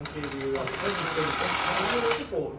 理由は、結構、